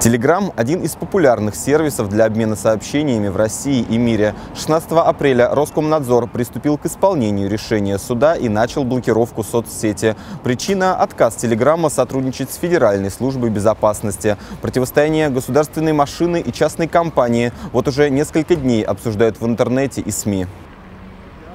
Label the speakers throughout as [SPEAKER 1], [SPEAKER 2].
[SPEAKER 1] Telegram – один из популярных сервисов для обмена сообщениями в России и мире. 16 апреля Роскомнадзор приступил к исполнению решения суда и начал блокировку соцсети. Причина – отказ Телеграма сотрудничать с Федеральной службой безопасности. Противостояние государственной машины и частной компании вот уже несколько дней обсуждают в интернете и СМИ.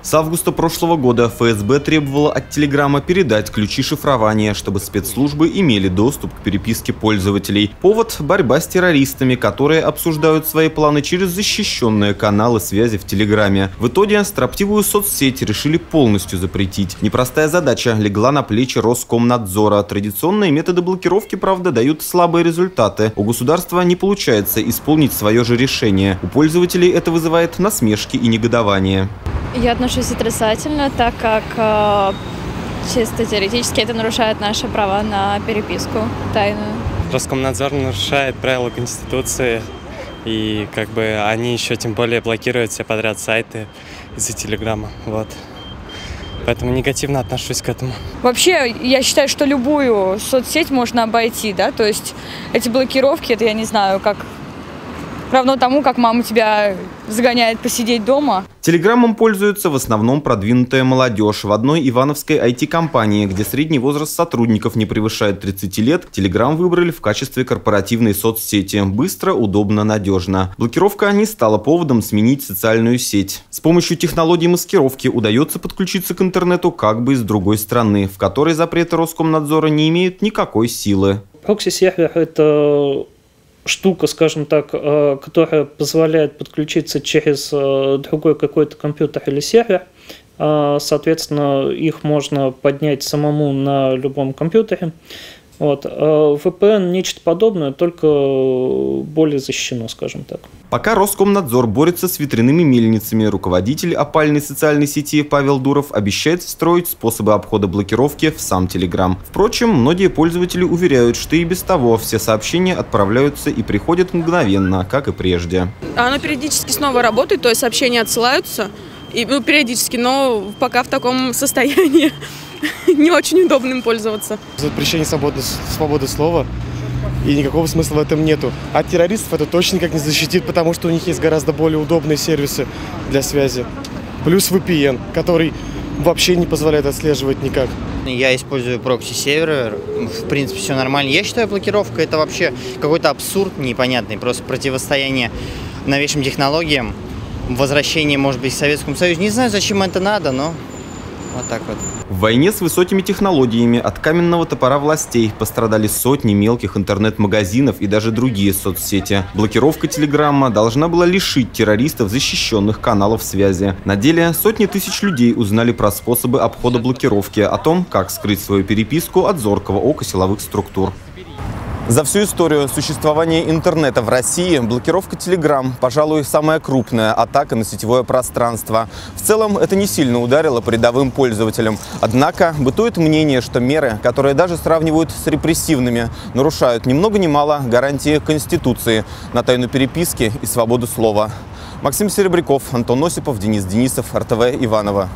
[SPEAKER 1] С августа прошлого года ФСБ требовала от Телеграма передать ключи шифрования, чтобы спецслужбы имели доступ к переписке пользователей. Повод – борьба с террористами, которые обсуждают свои планы через защищенные каналы связи в Телеграме. В итоге строптивую соцсеть решили полностью запретить. Непростая задача легла на плечи Роскомнадзора. Традиционные методы блокировки, правда, дают слабые результаты. У государства не получается исполнить свое же решение. У пользователей это вызывает насмешки и негодование.
[SPEAKER 2] Я отношусь отрицательно, так как э, чисто теоретически это нарушает наши права на переписку тайную.
[SPEAKER 3] Роскомнадзор нарушает правила Конституции, и как бы они еще тем более блокируют все подряд сайты из-за Телеграма. Вот. Поэтому негативно отношусь к этому.
[SPEAKER 4] Вообще, я считаю, что любую соцсеть можно обойти, да, то есть эти блокировки, это я не знаю, как равно тому, как мама тебя загоняет посидеть дома.
[SPEAKER 1] Телеграммом пользуются в основном продвинутая молодежь. В одной ивановской IT-компании, где средний возраст сотрудников не превышает 30 лет, Телеграм выбрали в качестве корпоративной соцсети. Быстро, удобно, надежно. Блокировка не стала поводом сменить социальную сеть. С помощью технологий маскировки удается подключиться к интернету как бы из другой страны, в которой запреты Роскомнадзора не имеют никакой силы.
[SPEAKER 5] Прокси-сервер – это штука, скажем так, э, которая позволяет подключиться через э, другой какой-то компьютер или сервер. Э, соответственно, их можно поднять самому на любом компьютере. Вот. А VPN нечто подобное, только более защищено, скажем так.
[SPEAKER 1] Пока Роскомнадзор борется с ветряными мельницами, руководитель опальной социальной сети Павел Дуров обещает встроить способы обхода блокировки в сам Телеграм. Впрочем, многие пользователи уверяют, что и без того все сообщения отправляются и приходят мгновенно, как и прежде.
[SPEAKER 6] Оно периодически снова работает, то есть сообщения отсылаются, и, ну, периодически, но пока в таком состоянии. не очень удобным пользоваться.
[SPEAKER 7] Запрещение свободы, свободы слова, и никакого смысла в этом нету. А террористов это точно никак не защитит, потому что у них есть гораздо более удобные сервисы для связи. Плюс VPN, который вообще не позволяет отслеживать никак.
[SPEAKER 8] Я использую прокси-сервер, в принципе, все нормально. Я считаю, блокировка это вообще какой-то абсурд непонятный, просто противостояние новейшим технологиям, возвращение, может быть, к Советскому Союзу. Не знаю, зачем это надо, но вот так вот.
[SPEAKER 1] Войне с высокими технологиями от каменного топора властей пострадали сотни мелких интернет-магазинов и даже другие соцсети. Блокировка Телеграмма должна была лишить террористов защищенных каналов связи. На деле сотни тысяч людей узнали про способы обхода блокировки, о том, как скрыть свою переписку от зоркого ока силовых структур. За всю историю существования интернета в России блокировка Telegram, пожалуй, самая крупная атака на сетевое пространство. В целом, это не сильно ударило по рядовым пользователям. Однако, бытует мнение, что меры, которые даже сравнивают с репрессивными, нарушают ни много ни мало гарантии Конституции на тайну переписки и свободу слова. Максим Серебряков, Антон Осипов, Денис Денисов, РТВ Иваново.